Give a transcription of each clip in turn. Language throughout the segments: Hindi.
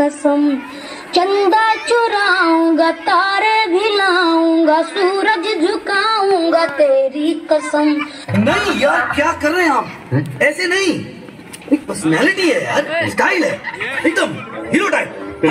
कसम। चंदा चुराऊँगा तारे भी लाऊँगा सूरज झुकाऊँगा तेरी कसम। नहीं यार क्या कर रहे हैं आप? ऐसे नहीं। एक पर्सनैलिटी है यार स्टाइल है। एकदम हीरो टाइप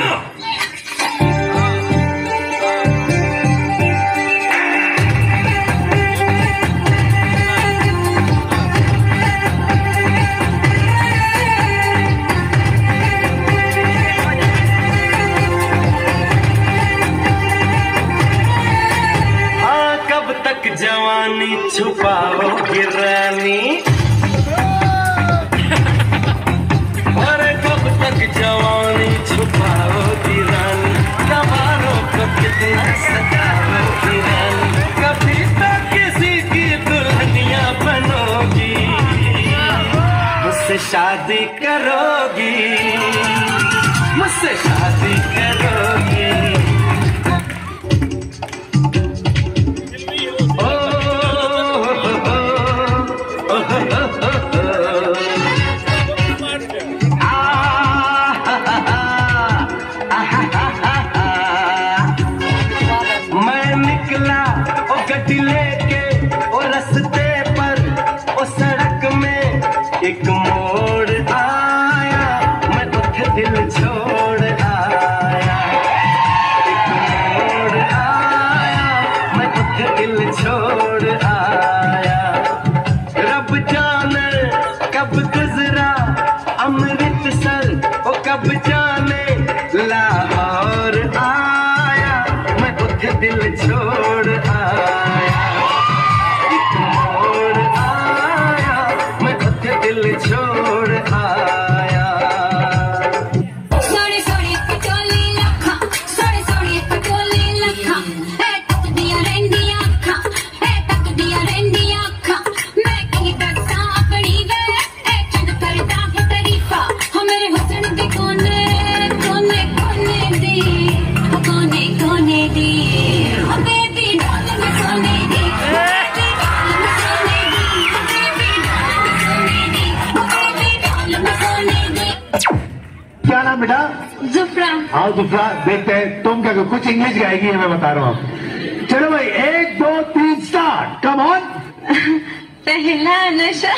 कब तक जवानी छुपाओगी रानी रानी कभी तो किसी की बनोगी। शादी करोगी। मुझसे शादी करोगी दिल छोड़ नाम बेटा। जुफरा। हाँ जुफरा देखते हैं तुम क्या कुछ इंग्लिश गाएगी मैं बता रहा हूँ। चलो भाई एक दो तीन स्टार्ट कम ऑन पहला नशा।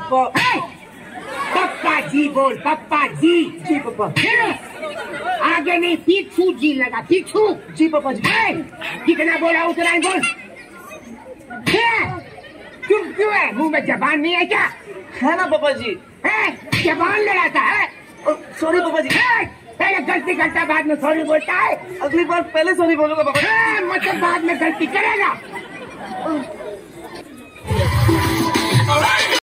पप्पा। पप्पा जी बोल पप्पा जी। जी पप्पा। आगे नहीं पीछू जी लगा पीछू। जी पापा जी। कितना बोला उतना ही बोल? चुप क्यों है? मुँह में जबान नहीं है क्या? है ना पापा जी। है जबान लड़ाता है सॉरी पापा जी? पहले गलती करता बाद में सॉरी बोलता है अगली बार पहले सॉरी बोलूँगा पापा मतलब बाद में गलती करेगा।